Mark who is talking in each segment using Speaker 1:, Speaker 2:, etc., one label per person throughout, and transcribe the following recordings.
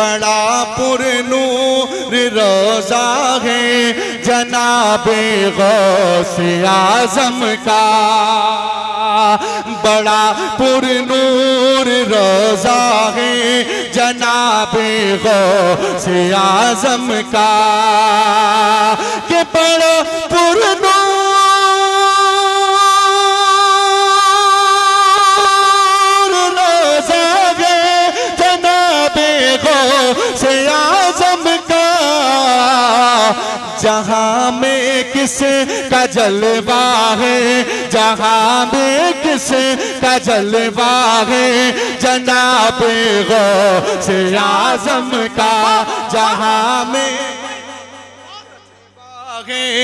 Speaker 1: बड़ा पुरनूर रोजा है जनाबे गौस आज़म का। बड़ा पुरनूर रोजा है जनाबे गौस आज़म का। के बड़ा पुरनूर जहाँ में किस का जलवा है जहाँ में किस का जलवा है जनाब गो से आज़म का जहाँ में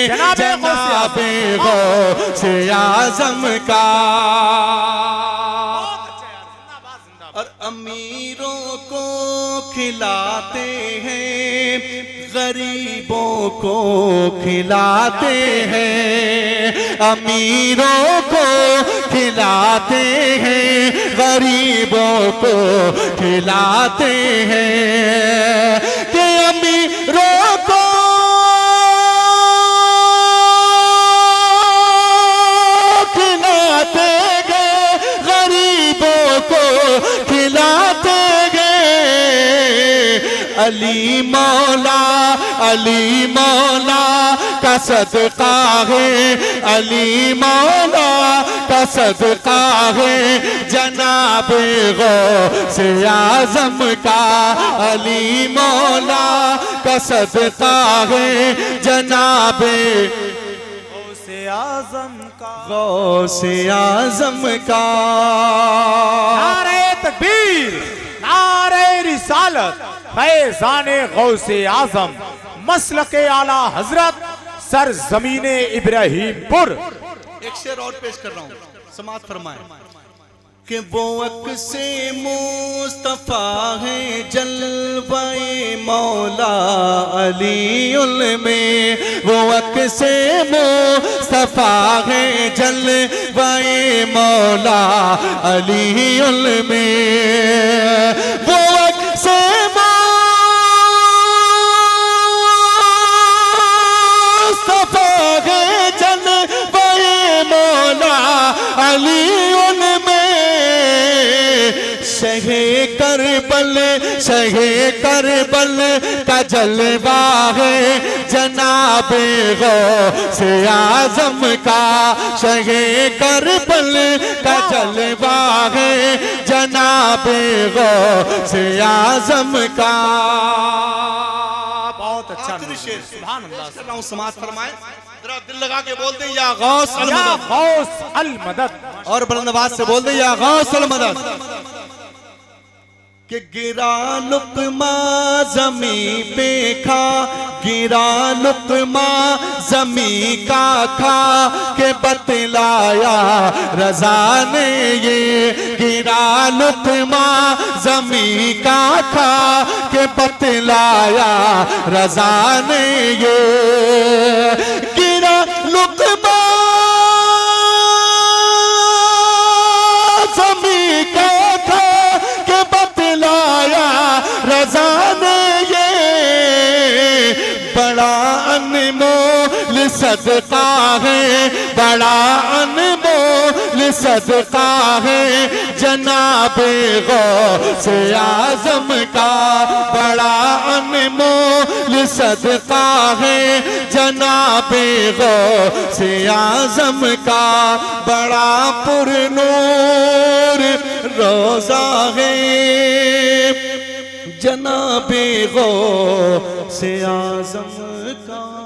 Speaker 2: जनाब
Speaker 1: गो से आज़म का। और अमीरों को खिलाते हैं, गरीबों को खिलाते हैं, अमीरों को खिलाते हैं, गरीबों को खिलाते हैं। अली मौला अली मौला का सदका है। अली मौला का सदका है। जनाब गो से आज़म का अली मौला का सदका है। जनाबे
Speaker 2: से आज़म का
Speaker 1: गौसे आज़म का।
Speaker 2: नारे तकबीर, नारे रिसालत। फैजान गौसे आज़म मसल के आला हज़रत सर जमीने इब्राहिमपुर।
Speaker 1: एक शेर और पेश कर रहा हूँ। समाज फरमाए, कि वो अक्से मुस्तफ़ा है जलवाए मौला अली में। वो अक्से मुस्तफ़ा है जलवाए मौला अली में। करबल शहे करबल का जलवा है जनाब गो से आज़म का शहे करबल का जलवा है जनाब गो से आज़म का।
Speaker 2: बहुत अच्छा
Speaker 1: शेर। कर समाज फरमाए। जरा दिल लगा के बोलते या गौस अल
Speaker 2: या
Speaker 1: मदद
Speaker 2: गौस अल मदद
Speaker 1: और बुलंदबाज से बोल दे या गौस अल मदद कि गिरा लुकमा जमी पे खा गिरा लुकमा जमी का खा के बतलाया, रजा ने ये गिरा लुकमा जमी का खा के बतलाया, रजा ने ये गिरा लुकमा सदका है, बड़ा अनमोल सदका है। जनाब गो से आज़म का बड़ा अनमोल सदका है। जनाब गो से आज़म का बड़ा पुरनूर रोजा है। जनाबे गो से आज़म का